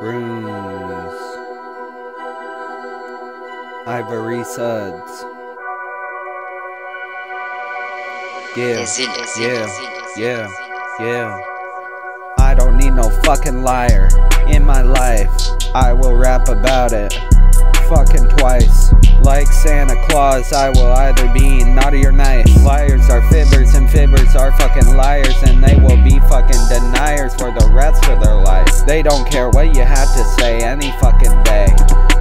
Runnz. Ivory Suds. Yeah, yeah, yeah, yeah. I don't need no fucking liar in my life. I will rap about it fucking twice. Like Santa Claus, I will either be naughty or nice. Liars are fibbers and fibbers are fucking liars and they will be fucking deniers for the They don't care what you have to say any fucking day.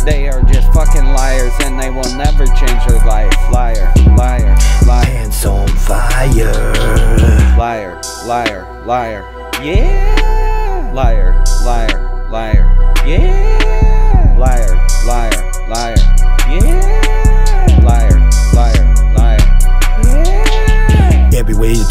They are just fucking liars and they will never change their life. Liar, liar, liar. Hands on fire. Liar, liar, liar. Yeah. Liar, liar, liar. Yeah.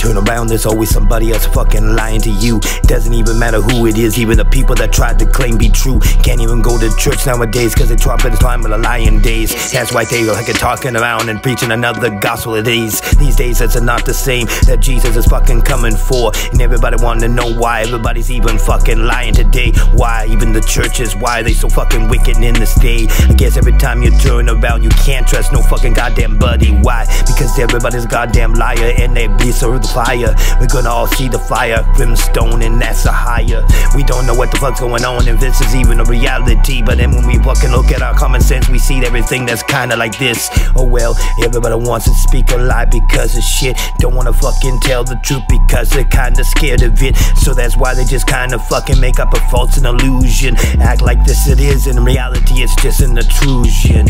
Turn around, there's always somebody else fucking lying to you. Doesn't even matter who it is, even the people that tried to claim be true. Can't even go to church nowadays, cause they trumpet is time of the lying days. That's why they like talking around and preaching another gospel of these. These days, it's not the same that Jesus is fucking coming for. And everybody wanna know why everybody's even fucking lying today. Why even the churches, why are they so fucking wicked in this day? I guess every time you turn around, you can't trust no fucking goddamn buddy. Why? Because everybody's goddamn liar and they be so the fire. We're gonna all see the fire, brimstone, and that's a higher. We don't know what the fuck's going on, if this is even a reality. But then when we fucking look at our common sense, we see everything that's kinda like this. Oh well, everybody wants to speak a lie because of shit. Don't wanna fucking tell the truth because they're kinda scared of it. So that's why they just kinda fucking make up a false and illusion. Act like this it is, in reality it's just an intrusion.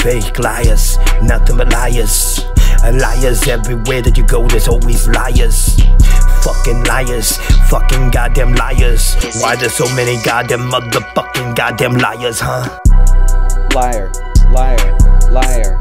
Fake liars, nothing but liars. Liars everywhere that you go, there's always liars. Fucking liars, fucking goddamn liars. Why there's so many goddamn motherfucking goddamn liars, huh? Liar, liar, liar.